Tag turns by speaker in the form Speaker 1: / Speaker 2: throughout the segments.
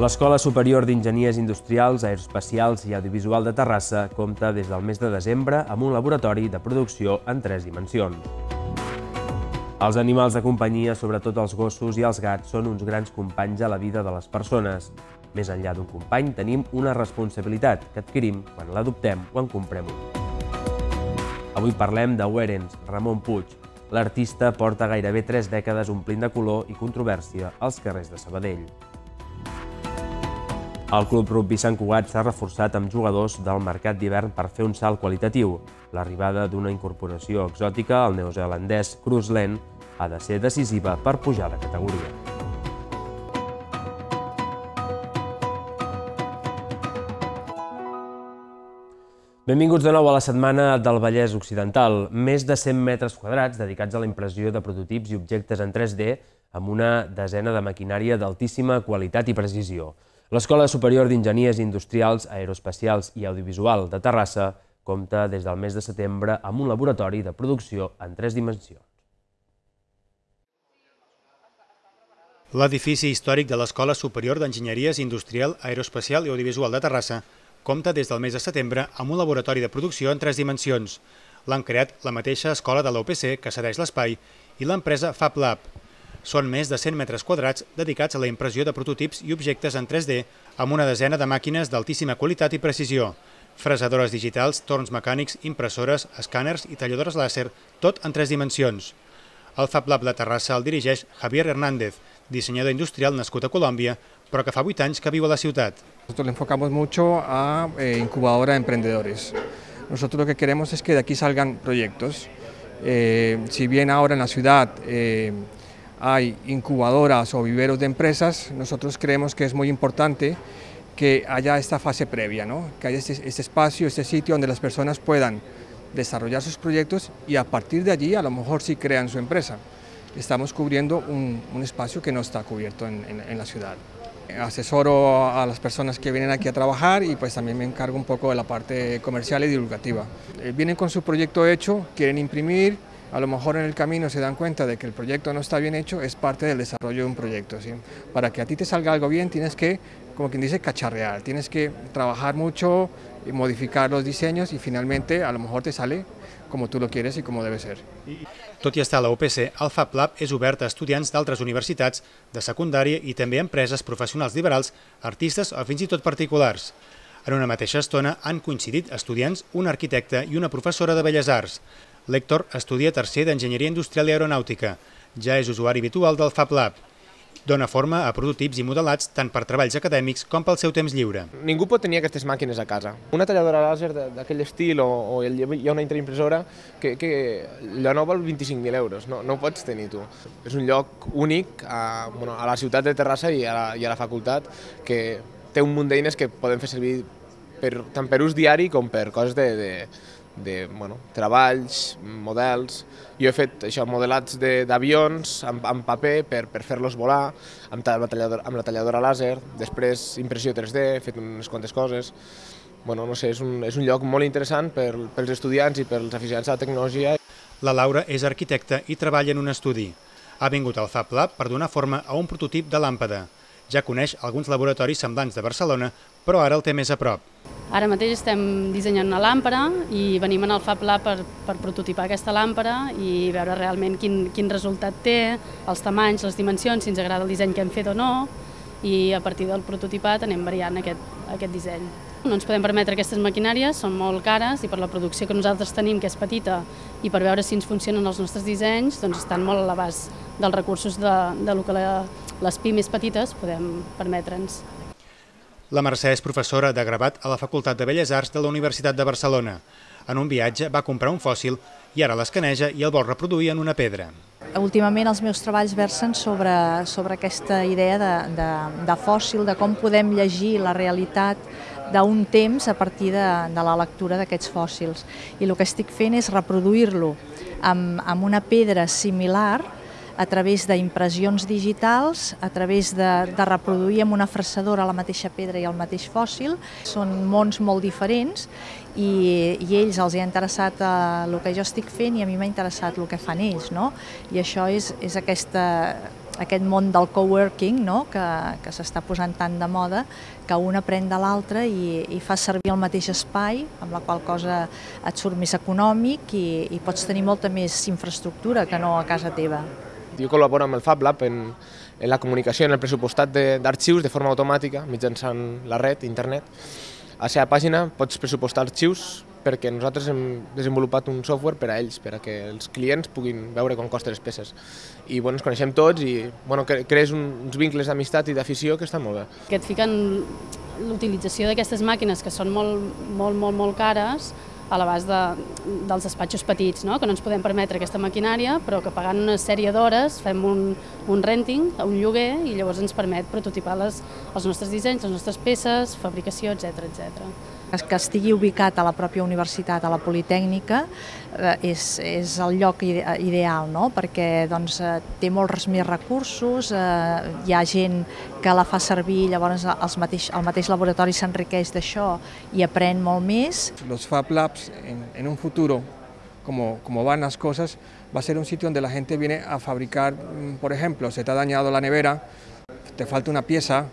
Speaker 1: L'Escola Superior d'Enginyers Industrials, Aeroespacials i Audiovisual de Terrassa compta des del mes de desembre amb un laboratori de producció en tres dimensions. Els animals de companyia, sobretot els gossos i els gats, són uns grans companys a la vida de les persones. Més enllà d'un company, tenim una responsabilitat que adquirim quan l'adoptem o en comprem un. Avui parlem de Werens, Ramon Puig. L'artista porta gairebé tres dècades omplint de color i controvèrsia als carrers de Sabadell. El Club Rugby Sant Cugat s'ha reforçat amb jugadors del mercat d'hivern per fer un salt qualitatiu. L'arribada d'una incorporació exòtica, el neozelandès Cruz Len, ha de ser decisiva per pujar de categoria. Benvinguts de nou a la setmana del Vallès Occidental. Més de 100 metres quadrats dedicats a la impressió de prototips i objectes en 3D amb una desena de maquinària d'altíssima qualitat i precisió. L'Escola Superior d'Enginyers Industrials, Aeroespacials i Audiovisual de Terrassa compta des del mes de setembre amb un laboratori de producció en tres dimensions.
Speaker 2: L'edifici històric de l'Escola Superior d'Enginyeries Industrial, Aeroespacial i Audiovisual de Terrassa compta des del mes de setembre amb un laboratori de producció en tres dimensions. L'han creat la mateixa escola de l'OPC, que cedeix l'espai, i l'empresa FabLab. Són més de 100 metres quadrats dedicats a la impressió de prototips i objectes en 3D amb una desena de màquines d'altíssima qualitat i precisió. Fresadores digitals, torns mecànics, impressores, escàners i talladores làser, tot en tres dimensions. El FabLab de Terrassa el dirigeix Javier Hernández, dissenyador industrial nascut a Colòmbia, però que fa 8 anys que viu a la ciutat.
Speaker 3: Nosotros le enfocamos mucho a eh, incubadora de emprendedores. Nosotros lo que queremos es que de aquí salgan proyectos. Eh, si bien ahora en la ciudad eh, hay incubadoras o viveros de empresas, nosotros creemos que es muy importante que haya esta fase previa, ¿no? que haya este, este espacio, este sitio donde las personas puedan desarrollar sus proyectos y a partir de allí a lo mejor sí crean su empresa. Estamos cubriendo un, un espacio que no está cubierto en, en, en la ciudad. Asesoro a las personas que vienen aquí a trabajar y pues también me encargo un poco de la parte comercial y divulgativa. Eh, vienen con su proyecto hecho, quieren imprimir, a lo mejor en el camino se dan cuenta de que el proyecto no está bien hecho, es parte del desarrollo de un proyecto. ¿sí? Para que a ti te salga algo bien tienes que, como quien dice, cacharrear, tienes que trabajar mucho, y modificar los diseños y finalmente a lo mejor te sale como tú lo quieres i com debe ser.
Speaker 2: Tot i estar a la UPC, el Fab Lab és obert a estudiants d'altres universitats, de secundària i també a empreses professionals liberals, artistes o fins i tot particulars. En una mateixa estona han coincidit estudiants, un arquitecte i una professora de Belles Arts. L'Héctor estudia tercer d'Enginyeria Industrial i Aeronàutica. Ja és usuari habitual del Fab Lab. Dona forma a prototips i modelats tant per treballs acadèmics com pel seu temps lliure.
Speaker 4: Ningú pot tenir aquestes màquines a casa. Una talladora làser d'aquell estil o, o hi ha una impressora que, que no val 25.000 euros, no, no ho pots tenir tu. És un lloc únic a, bueno, a la ciutat de Terrassa i a la, i a la facultat que té un munt d'eines que podem fer servir per, tant per ús diari com per coses de, de, de bueno, treballs, models. Jo he fet això, modelats d'avions amb, amb paper per, per fer-los volar, amb, la talladora, amb la talladora làser, després impressió 3D, he fet unes quantes coses. Bueno, no sé, és un, és un lloc molt interessant per, pels estudiants i pels aficionats a la tecnologia.
Speaker 2: La Laura és arquitecta i treballa en un estudi. Ha vingut al Fab Lab per donar forma a un prototip de làmpada. Ja coneix alguns laboratoris semblants de Barcelona, però ara el té més a prop.
Speaker 5: Ara mateix estem dissenyant una làmpara i venim en el Fab Lab per, per prototipar aquesta làmpara i veure realment quin, quin resultat té, els tamanys, les dimensions, si ens agrada el disseny que hem fet o no, i a partir del prototipat anem variant aquest, aquest disseny. No ens podem permetre aquestes maquinàries, són molt cares i per la producció que nosaltres tenim, que és petita, i per veure si ens funcionen els nostres dissenys, doncs estan molt a l'abast dels recursos de, de lo que la, les pimes petites podem permetre'ns.
Speaker 2: La Mercè és professora de gravat a la Facultat de Belles Arts de la Universitat de Barcelona. En un viatge va comprar un fòssil i ara l'escaneja i el vol reproduir en una pedra.
Speaker 6: Últimament els meus treballs versen sobre, sobre aquesta idea de, de, de fòssil, de com podem llegir la realitat d'un temps a partir de, de la lectura d'aquests fòssils. I el que estic fent és reproduir-lo amb, amb una pedra similar a través d'impressions digitals, a través de, de reproduir amb una fressadora la mateixa pedra i el mateix fòssil. Són mons molt diferents i, i ells els ha interessat eh, el que jo estic fent i a mi m'ha interessat el que fan ells, no? I això és, és aquesta aquest món del coworking no? que, que s'està posant tant de moda, que un aprèn de l'altre i, i fa servir el mateix espai, amb la qual cosa et surt més econòmic i, i pots tenir molta més infraestructura que no a casa teva.
Speaker 4: Jo col·laboro amb el Fab Lab en, en la comunicació, en el pressupostat d'arxius de, de forma automàtica mitjançant la red, internet. A la seva pàgina pots pressupostar arxius perquè nosaltres hem desenvolupat un software per a ells, per a que els clients puguin veure com costen les peces. I bueno, ens coneixem tots i bueno, crees uns vincles d'amistat i d'afició que estan molt bé.
Speaker 5: Que et fiquen l'utilització d'aquestes màquines que són molt, molt, molt, molt cares a l'abast de, dels despatxos petits, no? que no ens podem permetre aquesta maquinària, però que pagant una sèrie d'hores fem un, un renting, un lloguer, i llavors ens permet prototipar les, els nostres dissenys, les nostres peces, fabricació, etc etc
Speaker 6: que estigui ubicat a la pròpia universitat, a la Politècnica, eh, és, és el lloc ideal, no? perquè doncs, eh, té molts més recursos, eh, hi ha gent que la fa servir, llavors els mateix, el mateix laboratori s'enriqueix d'això i aprèn molt més.
Speaker 3: Los Fab Labs en, en un futuro, como, como van las cosas, va ser un sitio donde la gente viene a fabricar, mm, por ejemplo, se te ha dañado la nevera, te falta una pieza,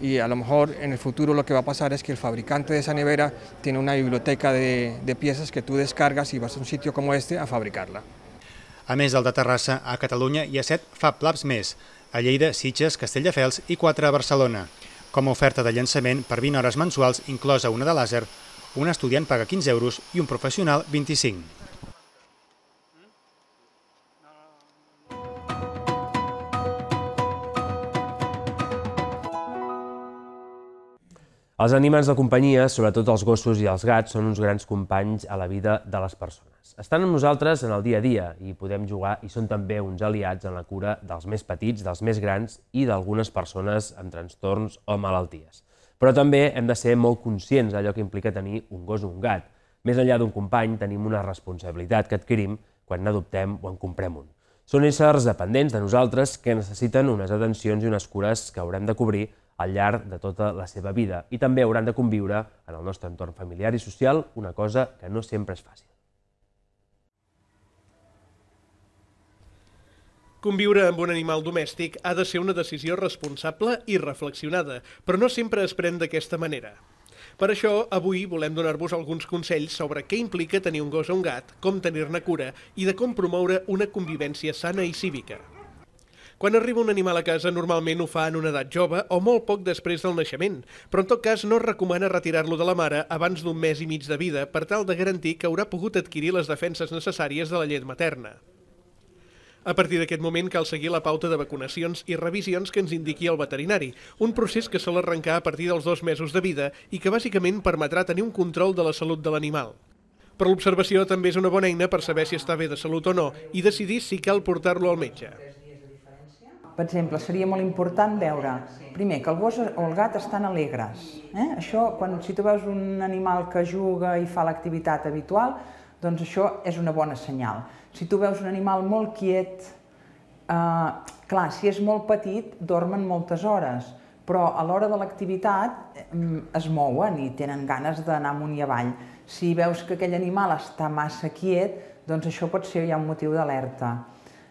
Speaker 3: y a lo mejor en el futuro lo que va a pasar es que el fabricante de esa nevera tiene una biblioteca de, de piezas que tú descargas y vas a un sitio como este a fabricarla.
Speaker 2: A més del de Terrassa, a Catalunya hi ha set Fab Labs més, a Lleida, Sitges, Castelldefels i quatre a Barcelona. Com a oferta de llançament per 20 hores mensuals, inclosa una de làser, un estudiant paga 15 euros i un professional 25.
Speaker 1: Els animals de companyia, sobretot els gossos i els gats, són uns grans companys a la vida de les persones. Estan amb nosaltres en el dia a dia i podem jugar i són també uns aliats en la cura dels més petits, dels més grans i d'algunes persones amb trastorns o malalties. Però també hem de ser molt conscients d'allò que implica tenir un gos o un gat. Més enllà d'un company, tenim una responsabilitat que adquirim quan n'adoptem o en comprem un. Són éssers dependents de nosaltres que necessiten unes atencions i unes cures que haurem de cobrir al llarg de tota la seva vida i també hauran de conviure en el nostre entorn familiar i social, una cosa que no sempre és fàcil.
Speaker 7: Conviure amb un animal domèstic ha de ser una decisió responsable i reflexionada, però no sempre es pren d'aquesta manera. Per això, avui volem donar-vos alguns consells sobre què implica tenir un gos o un gat, com tenir-ne cura i de com promoure una convivència sana i cívica. Quan arriba un animal a casa normalment ho fa en una edat jove o molt poc després del naixement, però en tot cas no es recomana retirar-lo de la mare abans d'un mes i mig de vida per tal de garantir que haurà pogut adquirir les defenses necessàries de la llet materna. A partir d'aquest moment cal seguir la pauta de vacunacions i revisions que ens indiqui el veterinari, un procés que sol arrencar a partir dels dos mesos de vida i que bàsicament permetrà tenir un control de la salut de l'animal. Però l'observació també és una bona eina per saber si està bé de salut o no i decidir si cal portar-lo al metge.
Speaker 8: Per exemple, seria molt important veure, primer, que el gos o el gat estan alegres. Eh? Això, quan, si tu veus un animal que juga i fa l'activitat habitual, doncs això és una bona senyal. Si tu veus un animal molt quiet, eh, clar, si és molt petit, dormen moltes hores, però a l'hora de l'activitat eh, es mouen i tenen ganes d'anar amunt i avall. Si veus que aquell animal està massa quiet, doncs això pot ser ja un motiu d'alerta.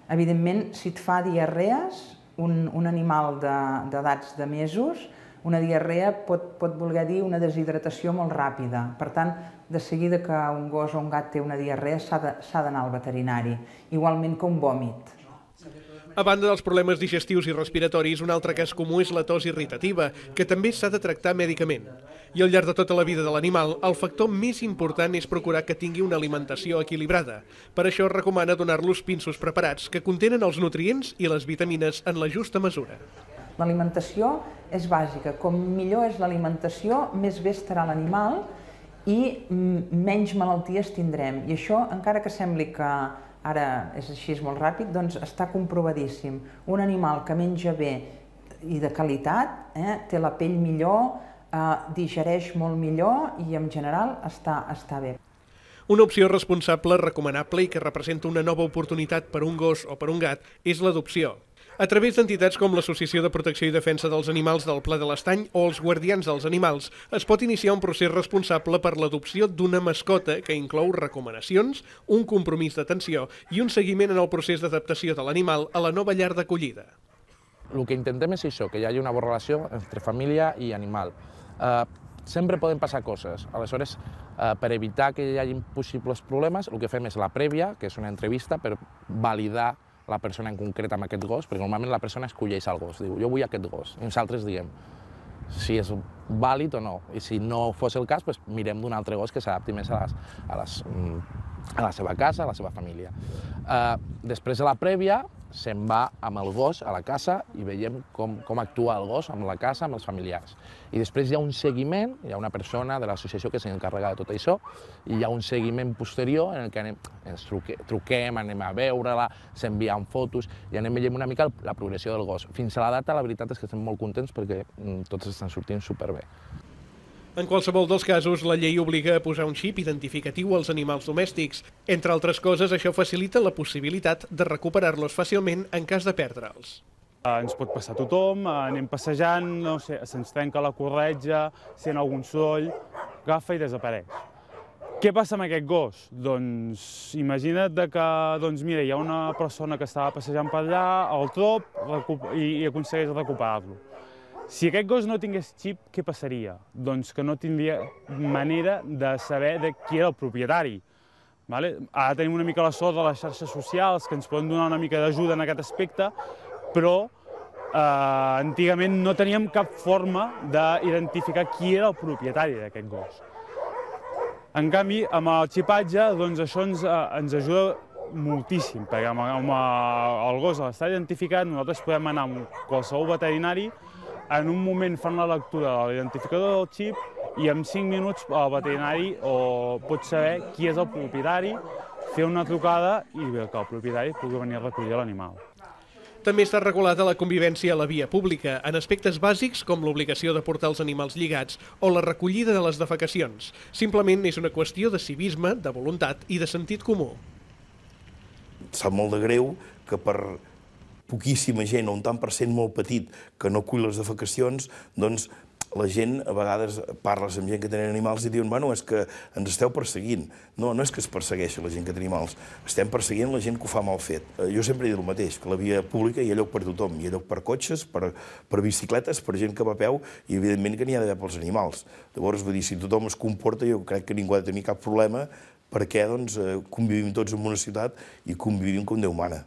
Speaker 8: Evidentment, si et fa diarrees, un, un animal d'edats de, de mesos, una diarrea pot, pot voler dir una deshidratació molt ràpida. Per tant, de seguida que un gos o un gat té una diarrea s'ha d'anar al veterinari, igualment que un vòmit.
Speaker 7: A banda dels problemes digestius i respiratoris, un altre cas comú és la tos irritativa, que també s'ha de tractar mèdicament. I al llarg de tota la vida de l'animal, el factor més important és procurar que tingui una alimentació equilibrada. Per això es recomana donar-los pinços preparats que contenen els nutrients i les vitamines en la justa mesura.
Speaker 8: L'alimentació és bàsica. Com millor és l'alimentació, més bé estarà l'animal i menys malalties tindrem. I això, encara que sembli que ara és així, molt ràpid, doncs està comprovadíssim. Un animal que menja bé i de qualitat, eh, té la pell millor, eh, digereix molt millor i en general està, està bé.
Speaker 7: Una opció responsable, recomanable i que representa una nova oportunitat per un gos o per un gat és l'adopció. A través d'entitats com l'Associació de Protecció i Defensa dels Animals del Pla de l'Estany o els Guardians dels Animals, es pot iniciar un procés responsable per l'adopció d'una mascota que inclou recomanacions, un compromís d'atenció i un seguiment en el procés d'adaptació de l'animal a la nova llar d'acollida.
Speaker 9: El que intentem és això, que hi hagi una bona relació entre família i animal. Eh, sempre poden passar coses, aleshores, eh, per evitar que hi hagi possibles problemes, el que fem és la prèvia, que és una entrevista per validar la persona en concret amb aquest gos, perquè normalment la persona escolleix el gos, diu, jo vull aquest gos, i nosaltres diem si és vàlid o no, i si no fos el cas, doncs mirem d'un altre gos que s'adapti més a, les, a, les, mm, a la seva casa, a la seva família. Eh, després de la prèvia, se'n va amb el gos a la casa i veiem com, com actua el gos amb la casa, amb els familiars. I després hi ha un seguiment, hi ha una persona de l'associació que s'encarrega de tot això, i hi ha un seguiment posterior en el que anem, ens truque, truquem, anem a veure-la, s'envien fotos i anem veient una mica la progressió del gos. Fins a la data, la veritat és que estem molt contents perquè mm, tots estan sortint superbé.
Speaker 7: En qualsevol dels casos, la llei obliga a posar un xip identificatiu als animals domèstics. Entre altres coses, això facilita la possibilitat de recuperar-los fàcilment en cas de perdre'ls.
Speaker 10: Ens pot passar a tothom, anem passejant, no sé, se'ns trenca la corretja, sent algun soroll, agafa i desapareix. Què passa amb aquest gos? Doncs imagina't que doncs mira, hi ha una persona que estava passejant per allà, el trop i, i aconsegueix recuperar-lo. Si aquest gos no tingués xip, què passaria? Doncs que no tindria manera de saber de qui era el propietari. Vale? Ara tenim una mica la sort de les xarxes socials que ens poden donar una mica d'ajuda en aquest aspecte, però eh, antigament no teníem cap forma d'identificar qui era el propietari d'aquest gos. En canvi, amb el xipatge, doncs això ens, eh, ens ajuda moltíssim, perquè amb, amb el gos a l'estar identificat nosaltres podem anar amb qualsevol veterinari en un moment fan la lectura de l'identificador del xip i en 5 minuts el veterinari o pot saber qui és el propietari, fer una trucada i que el propietari pugui venir a recollir l'animal.
Speaker 7: També està regulada la convivència a la via pública, en aspectes bàsics com l'obligació de portar els animals lligats o la recollida de les defecacions. Simplement és una qüestió de civisme, de voluntat i de sentit comú.
Speaker 11: Sap molt de greu que per poquíssima gent o un tant per cent molt petit que no cull les defecacions, doncs la gent a vegades parles amb gent que tenen animals i diuen, bueno, és que ens esteu perseguint. No, no és que es persegueixi la gent que té animals, estem perseguint la gent que ho fa mal fet. Eh, jo sempre he dit el mateix, que la via pública hi ha lloc per tothom, hi ha lloc per cotxes, per, per bicicletes, per gent que va a peu i evidentment que n'hi ha d'haver pels animals. Llavors, vull dir, si tothom es comporta, jo crec que ningú ha de tenir cap problema perquè doncs, eh, convivim tots en una ciutat i convivim com Déu mana.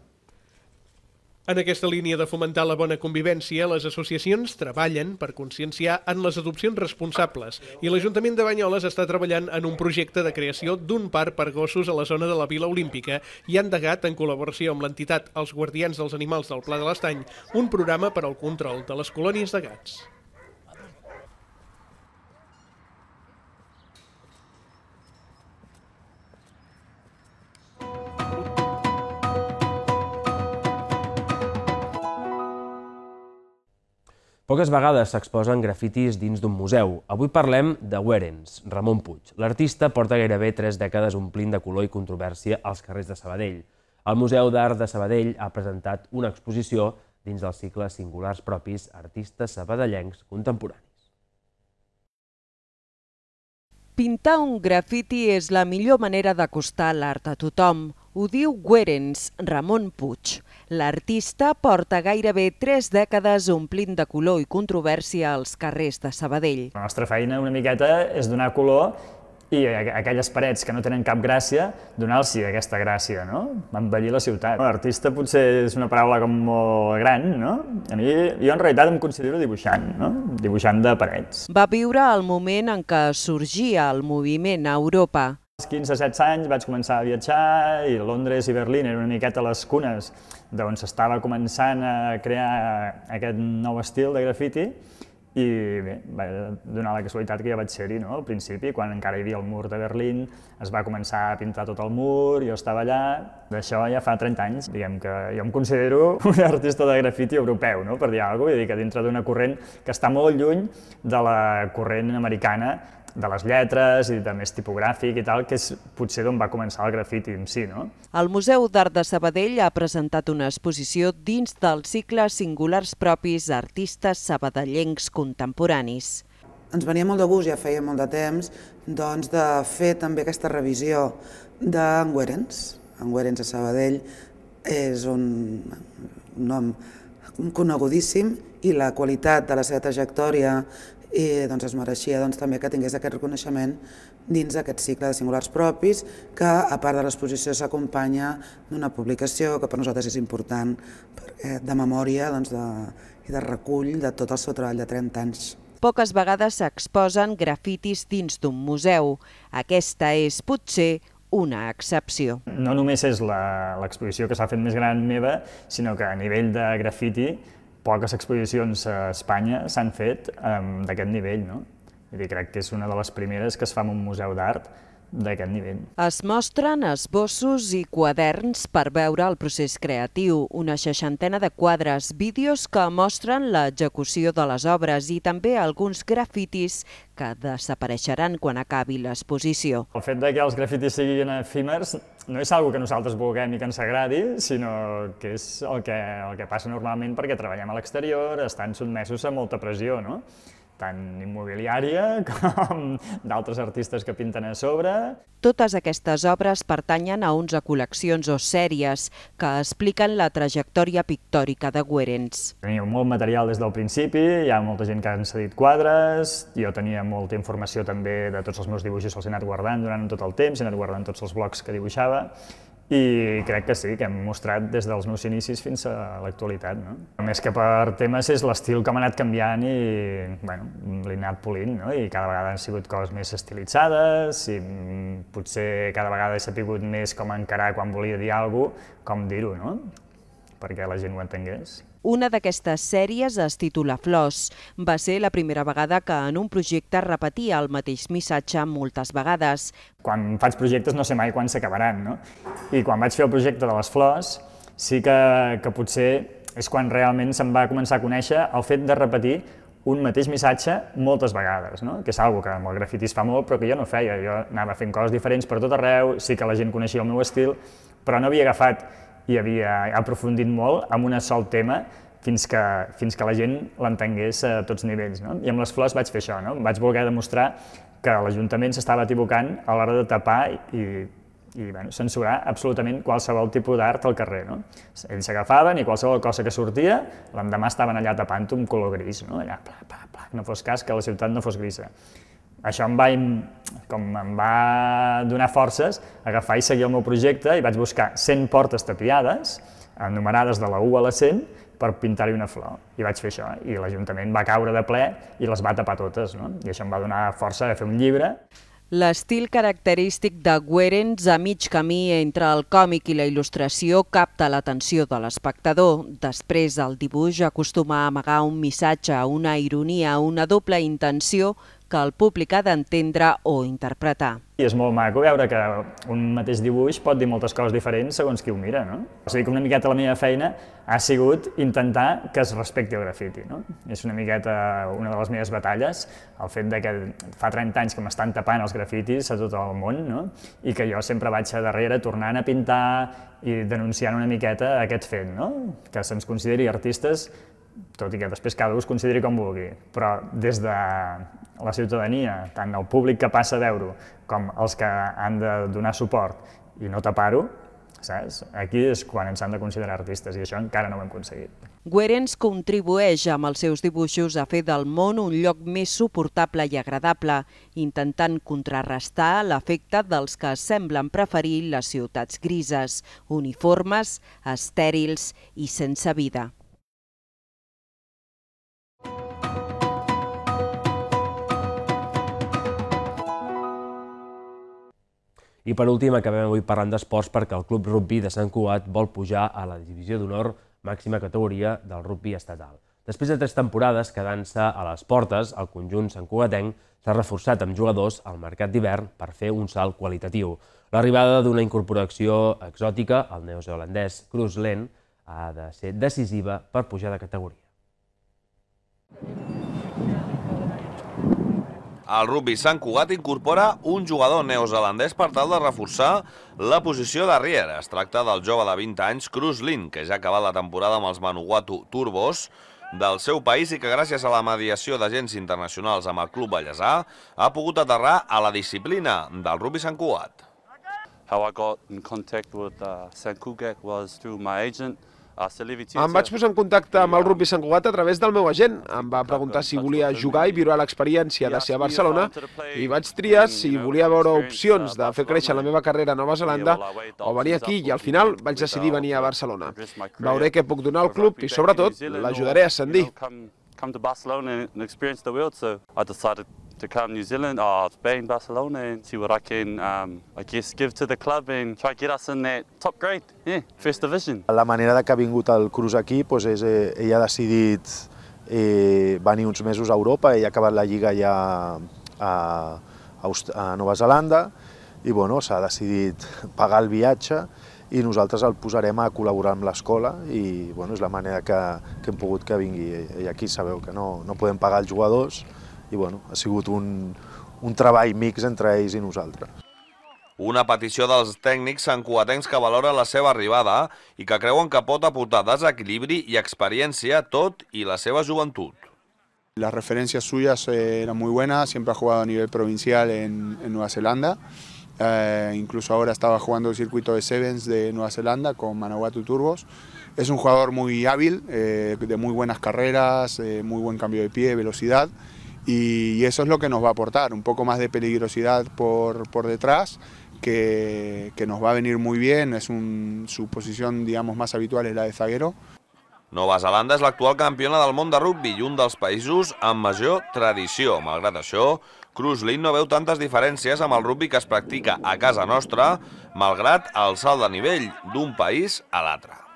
Speaker 7: En aquesta línia de fomentar la bona convivència, les associacions treballen per conscienciar en les adopcions responsables i l'Ajuntament de Banyoles està treballant en un projecte de creació d'un parc per gossos a la zona de la Vila Olímpica i han degat, en col·laboració amb l'entitat Els Guardians dels Animals del Pla de l'Estany, un programa per al control de les colònies de gats.
Speaker 1: Poques vegades s'exposen grafitis dins d'un museu. Avui parlem de Werens, Ramon Puig. L'artista porta gairebé tres dècades omplint de color i controvèrsia als carrers de Sabadell. El Museu d'Art de Sabadell ha presentat una exposició dins del cicle Singulars propis artistes sabadellencs contemporanis.
Speaker 12: Pintar un grafiti és la millor manera d'acostar l'art a tothom. Ho diu Werens, Ramon Puig. L'artista porta gairebé tres dècades omplint de color i controvèrsia als carrers de Sabadell.
Speaker 13: La nostra feina una miqueta és donar color i aquelles parets que no tenen cap gràcia, donar-los aquesta gràcia, no? Embellir la ciutat. L'artista potser és una paraula com molt gran, no? A mi, jo en realitat em considero dibuixant, no? Dibuixant de parets.
Speaker 12: Va viure el moment en què sorgia el moviment a Europa.
Speaker 13: Als 15-16 anys vaig començar a viatjar i Londres i Berlín eren una miqueta les cunes d'on s'estava començant a crear aquest nou estil de grafiti i bé, va donar la casualitat que ja vaig ser-hi no? al principi, quan encara hi havia el mur de Berlín, es va començar a pintar tot el mur, jo estava allà, d'això ja fa 30 anys. Diguem que jo em considero un artista de grafiti europeu, no? per dir alguna cosa, vull dir que dintre d'una corrent que està molt lluny de la corrent americana de les lletres i de més tipogràfic i tal, que és potser d'on va començar el grafiti en si. No?
Speaker 12: El Museu d'Art de Sabadell ha presentat una exposició dins del cicle Singulars propis artistes sabadellencs contemporanis.
Speaker 14: Ens venia molt de gust, ja feia molt de temps, doncs, de fer també aquesta revisió. En Werens a Sabadell és un nom conegudíssim i la qualitat de la seva trajectòria i doncs es mereixia doncs, també que tingués aquest reconeixement dins d'aquest cicle de singulars propis que a part de l'exposició s'acompanya d'una publicació que per nosaltres és important perquè de memòria doncs, de, i de recull de tot el seu treball de 30 anys.
Speaker 12: Poques vegades s'exposen grafitis dins d'un museu. Aquesta és, potser, una excepció.
Speaker 13: No només és l'exposició que s'ha fet més gran meva, sinó que a nivell de grafiti poques exposicions a Espanya s'han fet um, d'aquest nivell, no? Vull dir, crec que és una de les primeres que es fa en un museu d'art d'aquest nivell.
Speaker 12: Es mostren esbossos i quaderns per veure el procés creatiu, una seixantena de quadres, vídeos que mostren l'execució de les obres i també alguns grafitis que desapareixeran quan acabi l'exposició.
Speaker 13: El fet que els grafitis siguin efímers no és algo que nosaltres vulguem i que ens agradi, sinó que és el que, el que passa normalment perquè treballem a l'exterior, estan sotmesos a molta pressió, no? Tant immobiliària com d'altres artistes que pinten a sobre.
Speaker 12: Totes aquestes obres pertanyen a 11 col·leccions o sèries que expliquen la trajectòria pictòrica de Guerens.
Speaker 13: Tenia molt material des del principi, hi ha molta gent que han cedit quadres, jo tenia molta informació també de tots els meus dibuixos, els he anat guardant durant tot el temps, he anat guardant tots els blocs que dibuixava, i crec que sí, que hem mostrat des dels meus inicis fins a l'actualitat. No? Més que per temes és l'estil que m'ha anat canviant i bueno, l'he anat polint, no? i cada vegada han sigut coses més estilitzades i potser cada vegada he sapigut més com encarar quan volia dir alguna cosa, com dir-ho, no? perquè la gent ho entengués.
Speaker 12: Una d'aquestes sèries es titula Flors. Va ser la primera vegada que en un projecte repetia el mateix missatge moltes vegades.
Speaker 13: Quan faig projectes no sé mai quan s'acabaran, no? I quan vaig fer el projecte de les flors, sí que, que potser és quan realment se'm va començar a conèixer el fet de repetir un mateix missatge moltes vegades, no? que és algo que amb el grafiti es fa molt, però que jo no feia. Jo anava fent coses diferents per tot arreu, sí que la gent coneixia el meu estil, però no havia agafat i havia aprofundit molt en un sol tema fins que, fins que la gent l'entengués a tots nivells. No? I amb les flors vaig fer això, no? vaig voler demostrar que l'Ajuntament s'estava equivocant a l'hora de tapar i, i bueno, censurar absolutament qualsevol tipus d'art al carrer. No? Ells s'agafaven i qualsevol cosa que sortia, l'endemà estaven allà tapant un color gris, no? allà, pla, pla, pla, no fos cas que la ciutat no fos grisa. Això em va, com em va donar forces, agafar i seguir el meu projecte i vaig buscar 100 portes tapiades, enumerades de la 1 a la 100, per pintar-hi una flor. I vaig fer això, i l'Ajuntament va caure de ple i les va tapar totes, no? I això em va donar força de fer un llibre.
Speaker 12: L'estil característic de Guerens a mig camí entre el còmic i la il·lustració capta l'atenció de l'espectador. Després, el dibuix acostuma a amagar un missatge, una ironia, una doble intenció que el públic ha d'entendre o interpretar.
Speaker 13: I és molt maco veure que un mateix dibuix pot dir moltes coses diferents segons qui ho mira. No? O sigui que una miqueta la meva feina ha sigut intentar que es respecti el grafiti. No? És una miqueta una de les meves batalles, el fet de que fa 30 anys que m'estan tapant els grafitis a tot el món no? i que jo sempre vaig a darrere tornant a pintar i denunciant una miqueta aquest fet, no? que se'ns consideri artistes tot i que després cada un es consideri com vulgui, però des de la ciutadania, tant el públic que passa a veure-ho com els que han de donar suport i no tapar-ho, saps? Aquí és quan ens han de considerar artistes i això encara no ho hem aconseguit.
Speaker 12: Guerens contribueix amb els seus dibuixos a fer del món un lloc més suportable i agradable, intentant contrarrestar l'efecte dels que semblen preferir les ciutats grises, uniformes, estèrils i sense vida.
Speaker 1: I per últim, acabem avui parlant d'esports perquè el Club Rugby de Sant Cugat vol pujar a la divisió d'honor màxima categoria del rugby estatal. Després de tres temporades quedant-se a les portes, el conjunt Sant Cugatenc s'ha reforçat amb jugadors al mercat d'hivern per fer un salt qualitatiu. L'arribada d'una incorporació exòtica, el neozelandès Cruz Len, ha de ser decisiva per pujar de categoria.
Speaker 15: El rugby Sant Cugat incorpora un jugador neozelandès per tal de reforçar la posició de Rier. Es tracta del jove de 20 anys, Cruz Lin, que ja ha acabat la temporada amb els Manuatu Turbos del seu país i que gràcies a la mediació d'agents internacionals amb el club ballesà ha pogut aterrar a la disciplina del rugby Sant Cugat.
Speaker 16: How I got in contact with uh, Sant Cugat was through my agent, Em vaig posar en contacte amb el rugby Sant Cugat a través del meu agent. Em va preguntar si volia jugar i viure l'experiència de ser a Barcelona. I vaig triar si volia veure opcions de fer créixer la meva carrera a Nova Zelanda o venir aquí i al final vaig decidir venir a Barcelona. Veuré què puc donar al club i sobretot l'ajudaré a ascendir.
Speaker 17: Come to Barcelona and experience the world, so I decided to come New Zealand, or Spain, Barcelona, and see what I can, um, I guess, give to the club and try to get us in that top grade, yeah, first division.
Speaker 18: La manera de que ha vingut el Cruz aquí, doncs és, eh, ell ha decidit eh, venir uns mesos a Europa, ell ha acabat la lliga ja a, a, a Nova Zelanda, i bueno, s'ha decidit pagar el viatge i nosaltres el posarem a col·laborar amb l'escola i bueno, és la manera que, que hem pogut que vingui. I aquí sabeu que no, no podem pagar els jugadors, i bueno, ha sigut un, un treball mix entre ells i nosaltres.
Speaker 15: Una petició dels tècnics santcuatencs que valora la seva arribada i que creuen que pot aportar desequilibri i experiència tot i la seva joventut.
Speaker 19: Las referencias suyas eh, eran muy buenas, siempre ha jugado a nivel provincial en, en Nueva Zelanda. Eh, incluso ahora estaba jugando el circuito de Sevens de Nueva Zelanda con Manawatu Turbos. Es un jugador muy hábil, eh, de muy buenas carreras, eh, muy buen cambio de pie, velocidad y eso es lo que nos va a aportar, un poco más de peligrosidad por, por detrás, que, que, nos va a venir muy bien, es un, su posición digamos más habitual es la de zaguero.
Speaker 15: Nova Zelanda és l'actual campiona del món de rugby i un dels països amb major tradició. Malgrat això, Cruzlin no veu tantes diferències amb el rugby que es practica a casa nostra, malgrat el salt de nivell d'un país a l'altre.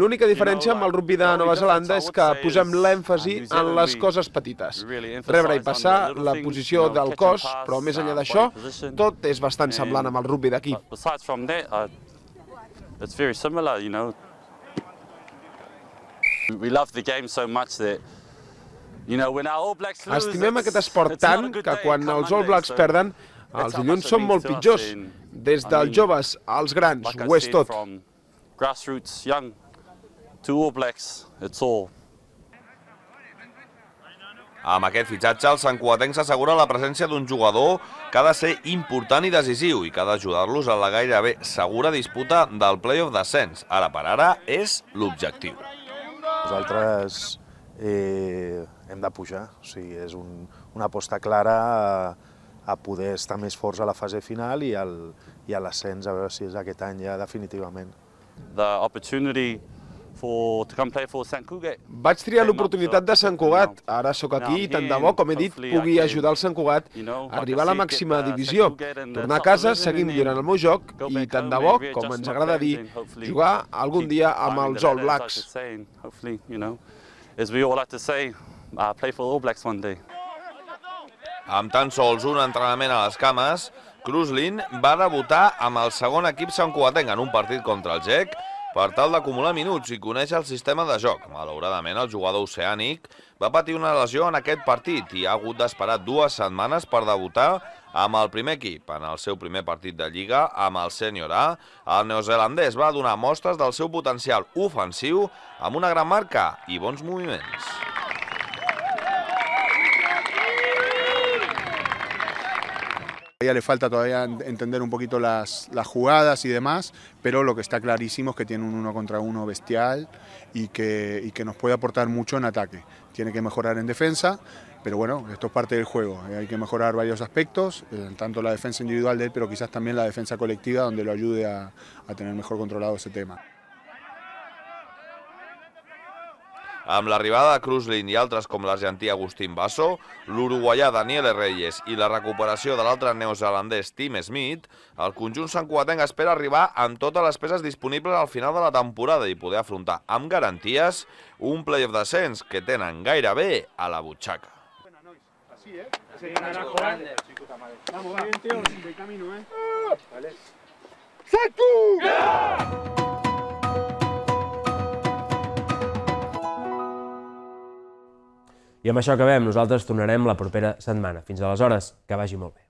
Speaker 16: L'única diferència amb el rugby de Nova Zelanda és que posem l'èmfasi en les coses petites. Rebre i passar, la posició del cos, però més enllà d'això, tot és bastant semblant amb el rugby d'aquí.
Speaker 17: It's very similar, you know. We love the game so much that
Speaker 16: Estimem aquest esport tant que quan els All Blacks perden, els dilluns són molt pitjors. Des dels joves als grans, ho és tot.
Speaker 17: Grassroots, young, to All Blacks, it's all.
Speaker 15: Amb aquest fitxatge, el Sant Cuatenc s'assegura la presència d'un jugador que ha de ser important i decisiu i que ha d'ajudar-los a la gairebé segura disputa del playoff d'ascens. Ara per ara és l'objectiu.
Speaker 18: Nosaltres eh, hem de pujar, o sigui, és un, una aposta clara a, a poder estar més forts a la fase final i, al, i a l'ascens, a veure si és aquest any ja definitivament.
Speaker 17: The opportunity for, to come play for Sant Cugat.
Speaker 16: Vaig triar l'oportunitat de Sant Cugat. Ara sóc aquí i tant de bo, com he dit, pugui ajudar el Sant Cugat a arribar a la màxima divisió. Tornar a casa, seguir millorant el meu joc i tant de bo, com ens agrada dir, jugar algun dia amb els All Blacks.
Speaker 17: As we all like to say, uh, play for All Blacks one day.
Speaker 15: Amb tan sols un entrenament a les cames, Cruzlin va debutar amb el segon equip santcuatenc en un partit contra el GEC per tal d'acumular minuts i conèixer el sistema de joc. Malauradament, el jugador oceànic va patir una lesió en aquest partit i ha hagut d'esperar dues setmanes per debutar amb el primer equip. En el seu primer partit de Lliga, amb el Sènior A, el neozelandès va donar mostres del seu potencial ofensiu amb una gran marca i bons moviments.
Speaker 19: Ya le falta todavía entender un poquito las, las, jugadas y demás, pero lo que está clarísimo es que tiene un uno contra uno bestial y que, y que nos puede aportar mucho en ataque. Tiene que mejorar en defensa, pero bueno, esto es parte del juego. Hay que mejorar varios aspectos, eh, tanto la defensa individual de él, pero quizás también la defensa colectiva, donde lo ayude a, a tener mejor controlado ese tema.
Speaker 15: Amb l'arribada de Cruzlin i altres com l'argentí Agustín Basso, l'uruguaià Daniele Reyes i la recuperació de l'altre neozelandès Tim Smith, el conjunt santcuatenc espera arribar amb totes les peces disponibles al final de la temporada i poder afrontar amb garanties un playoff d'ascens que tenen gairebé a la butxaca. Así, ¿eh? Vamos, va. Bien, tío, de camino, ¿eh? Vale. ¡Sacu! Yeah!
Speaker 1: I amb això acabem. Nosaltres tornarem la propera setmana. Fins aleshores, que vagi molt bé.